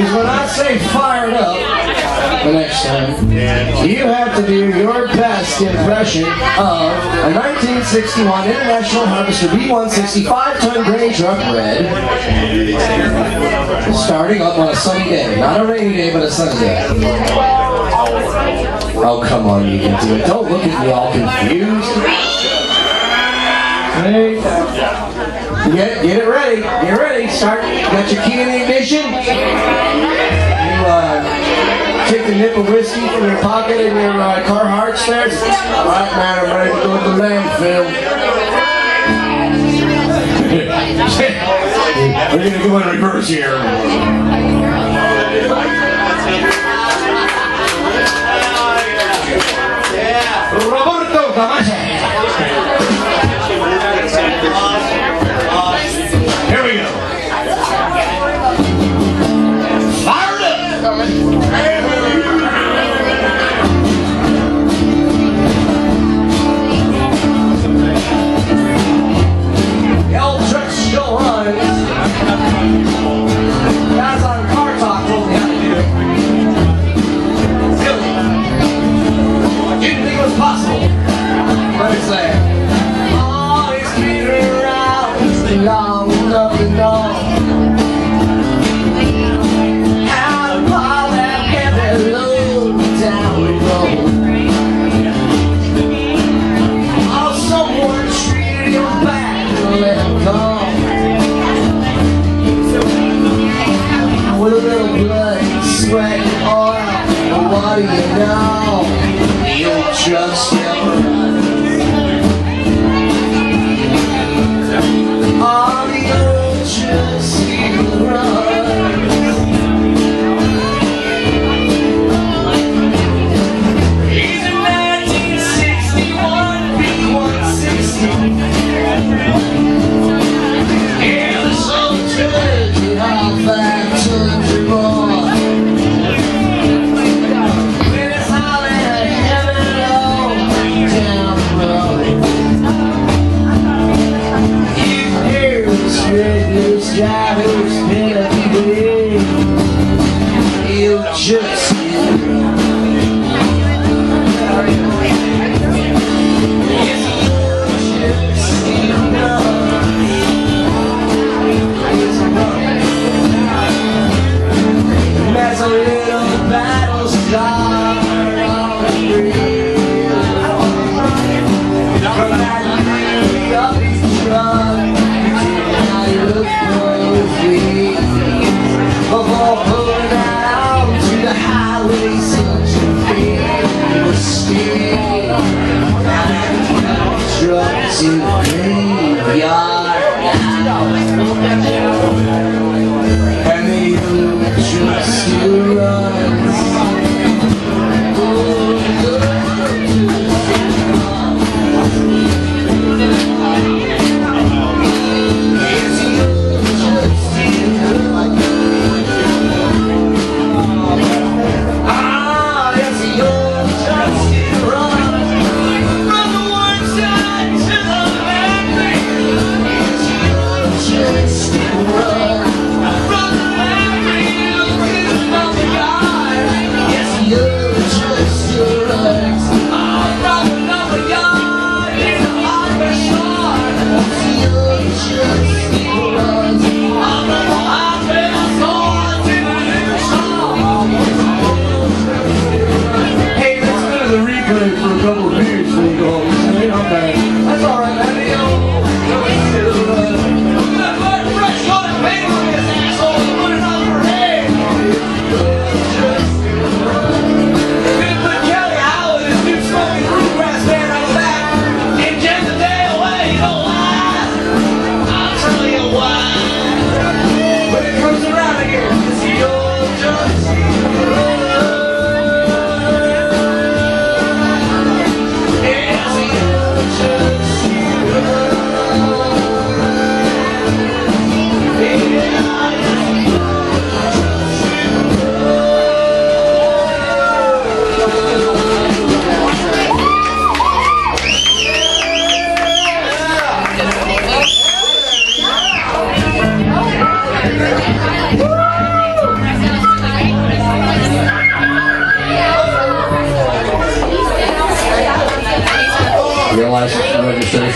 is when I say fired up the next time, you have to do your best impression of a 1961 International Harvester B165 ton grain truck red starting up on a sunny day. Not a rainy day, but a sunny day. Oh, come on, you can do it. Don't look at me all confused. Hey. Get, get it ready. Get ready. Start. Got your key in the ignition. You uh, take the nip of whiskey from your pocket in your uh, Carhartt there. All right, man. I'm ready to go to the landfill. We're gonna go in reverse here. Know. How to pile that heavy load down the road. Oh, someone treated him and let him go. With a little blood, sweat, and oil, what do you know? The old soldiers License registration.